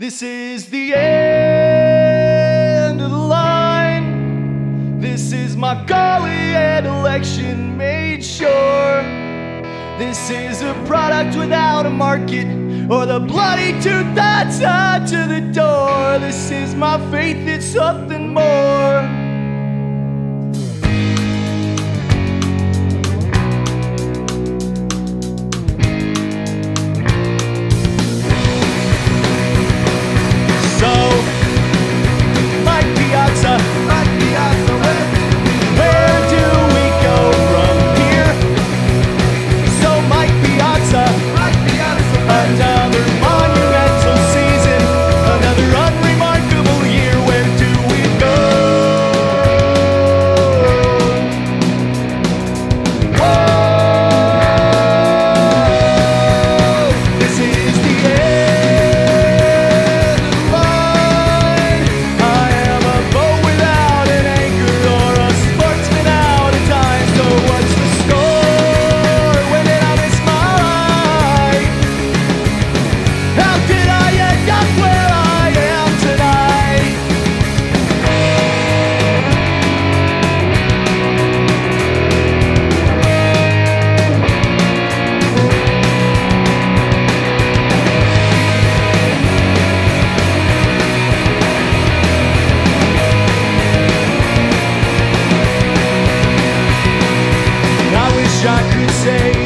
This is the end of the line. This is my golly and election made sure. This is a product without a market or the bloody that's tied to the door. This is my faith, it's something more I could say.